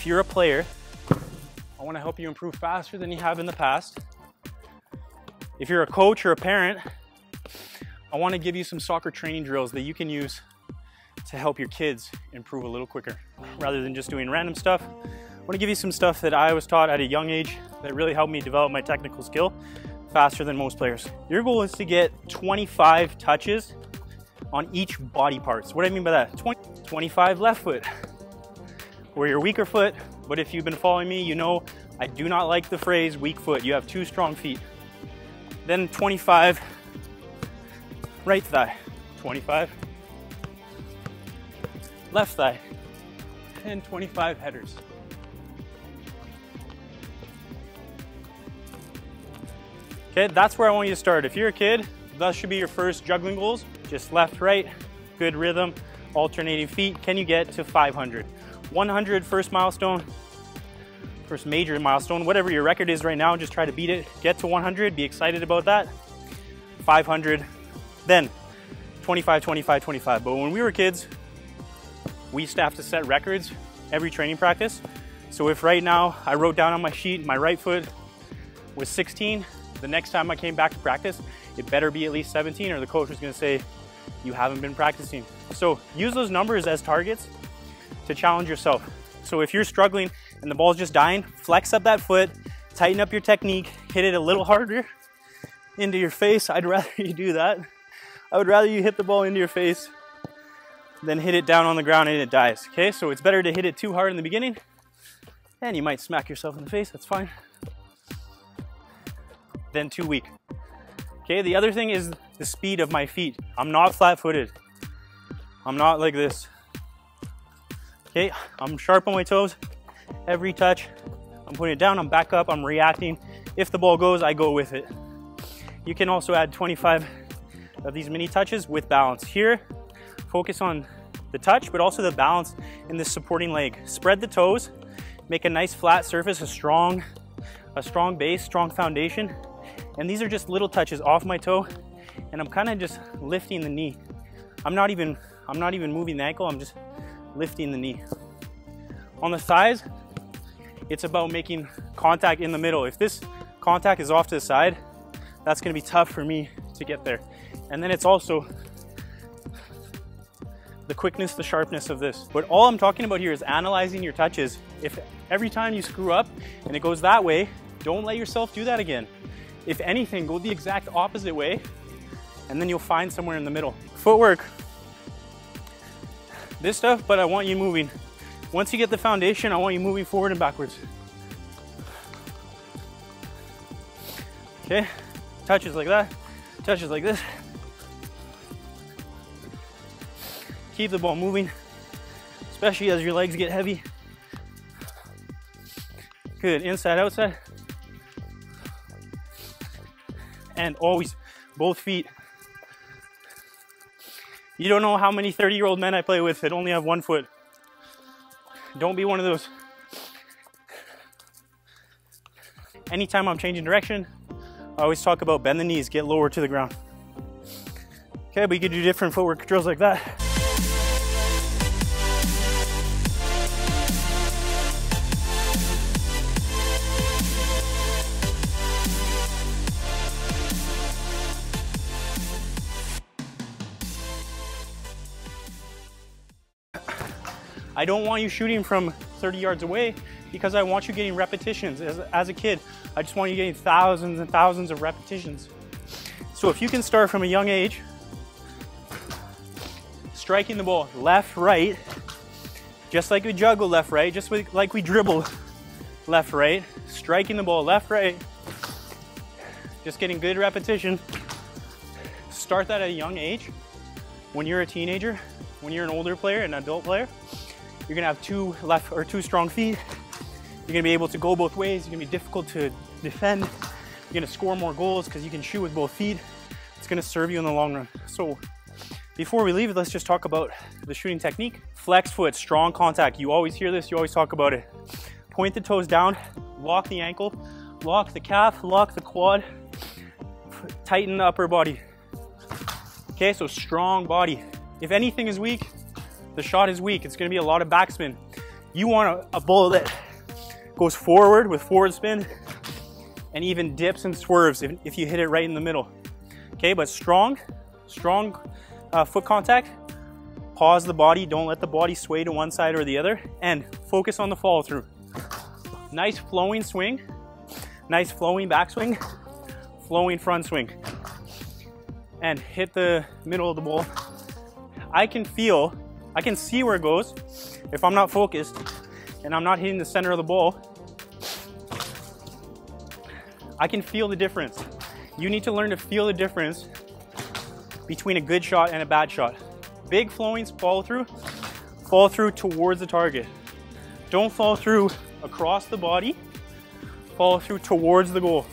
if you're a player, I wanna help you improve faster than you have in the past. If you're a coach or a parent, I wanna give you some soccer training drills that you can use to help your kids improve a little quicker. Rather than just doing random stuff, I wanna give you some stuff that I was taught at a young age that really helped me develop my technical skill faster than most players. Your goal is to get 25 touches on each body part. So what do I mean by that? 20, 25 left foot, or your weaker foot. But if you've been following me, you know I do not like the phrase weak foot. You have two strong feet. Then 25 right thigh, 25 left thigh, and 25 headers. Okay, that's where I want you to start. If you're a kid, that should be your first juggling goals. Just left, right, good rhythm, alternating feet. Can you get to 500? 100 first milestone, first major milestone, whatever your record is right now, just try to beat it. Get to 100, be excited about that. 500, then 25, 25, 25. But when we were kids, we used to have to set records every training practice. So if right now I wrote down on my sheet, my right foot was 16, the next time I came back to practice, it better be at least 17 or the coach was gonna say, you haven't been practicing. So use those numbers as targets to challenge yourself. So if you're struggling and the ball's just dying, flex up that foot, tighten up your technique, hit it a little harder into your face. I'd rather you do that. I would rather you hit the ball into your face than hit it down on the ground and it dies. Okay, so it's better to hit it too hard in the beginning and you might smack yourself in the face, that's fine than too weak. Okay, the other thing is the speed of my feet. I'm not flat-footed. I'm not like this. Okay, I'm sharp on my toes. Every touch, I'm putting it down, I'm back up, I'm reacting. If the ball goes, I go with it. You can also add 25 of these mini touches with balance. Here, focus on the touch, but also the balance in the supporting leg. Spread the toes, make a nice flat surface, a strong, a strong base, strong foundation, and these are just little touches off my toe and I'm kind of just lifting the knee. I'm not even, I'm not even moving the ankle, I'm just lifting the knee. On the thighs, it's about making contact in the middle. If this contact is off to the side, that's gonna be tough for me to get there. And then it's also the quickness, the sharpness of this. But all I'm talking about here is analyzing your touches. If every time you screw up and it goes that way, don't let yourself do that again. If anything, go the exact opposite way and then you'll find somewhere in the middle. Footwork, this stuff, but I want you moving. Once you get the foundation, I want you moving forward and backwards. Okay, touches like that, touches like this. Keep the ball moving, especially as your legs get heavy. Good, inside, outside. and always both feet. You don't know how many 30 year old men I play with that only have one foot. Don't be one of those. Anytime I'm changing direction, I always talk about bend the knees, get lower to the ground. Okay, but you can do different footwork drills like that. I don't want you shooting from 30 yards away because I want you getting repetitions. As, as a kid, I just want you getting thousands and thousands of repetitions. So if you can start from a young age, striking the ball left, right, just like we juggle left, right, just like we dribble left, right, striking the ball left, right, just getting good repetition. Start that at a young age. When you're a teenager, when you're an older player, an adult player, you're gonna have two left or two strong feet. You're gonna be able to go both ways. You're gonna be difficult to defend. You're gonna score more goals because you can shoot with both feet. It's gonna serve you in the long run. So before we leave, let's just talk about the shooting technique. Flex foot, strong contact. You always hear this, you always talk about it. Point the toes down, lock the ankle, lock the calf, lock the quad, tighten the upper body. Okay, so strong body. If anything is weak, the shot is weak. It's gonna be a lot of backspin. You want a, a ball that goes forward with forward spin and even dips and swerves if, if you hit it right in the middle. Okay, but strong, strong uh, foot contact. Pause the body, don't let the body sway to one side or the other, and focus on the follow through. Nice flowing swing, nice flowing backswing, flowing front swing. And hit the middle of the ball. I can feel, I can see where it goes if I'm not focused and I'm not hitting the center of the ball. I can feel the difference. You need to learn to feel the difference between a good shot and a bad shot. Big flowing follow through, fall through towards the target. Don't fall through across the body, fall through towards the goal.